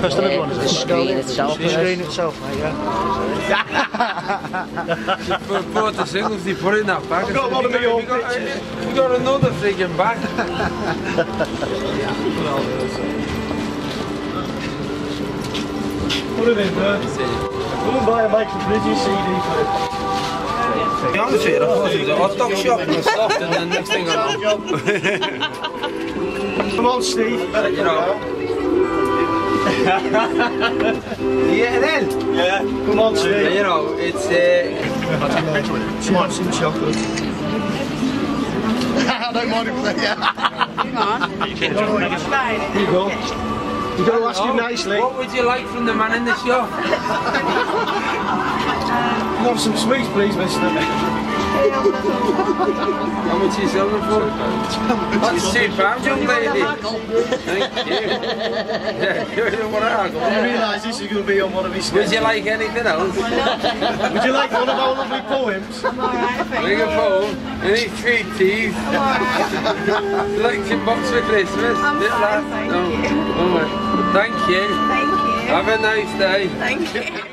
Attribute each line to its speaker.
Speaker 1: Custom everyone, is
Speaker 2: the
Speaker 1: it?
Speaker 2: screen itself.
Speaker 1: The screen itself, mate, yeah.
Speaker 3: For both the singles they put in that bag.
Speaker 1: I've got one of my own
Speaker 3: we got, we got another friggin' bag.
Speaker 1: Put it in there. Go and buy a Michael Bridges CD for it.
Speaker 3: To be honest with you, I thought it was a hot dog shop and stopped and then next thing I know,
Speaker 1: Come on, Steve.
Speaker 3: you know. yeah, then.
Speaker 1: Yeah. Come on, Steve.
Speaker 3: You know, it's uh,
Speaker 1: Smart some chocolate.
Speaker 4: I don't mind if they, yeah.
Speaker 1: Here you go. You got to ask him nicely.
Speaker 3: what would you like from the man in the shop?
Speaker 1: Have some sweets, please, mister.
Speaker 3: How much you selling for? That's two pounds, young lady. Thank you. Yeah, you don't want to
Speaker 1: You
Speaker 3: haggle.
Speaker 1: realise this is going to be on one of his
Speaker 3: Would you like anything else?
Speaker 1: Would you like one of our lovely poems?
Speaker 3: Bring a phone, any sweet teas, selection box for Christmas.
Speaker 5: I'm
Speaker 3: Little
Speaker 5: fine, thank
Speaker 3: no.
Speaker 5: you.
Speaker 3: Oh. Thank you.
Speaker 5: Thank you.
Speaker 3: Have a nice day.
Speaker 5: Thank you.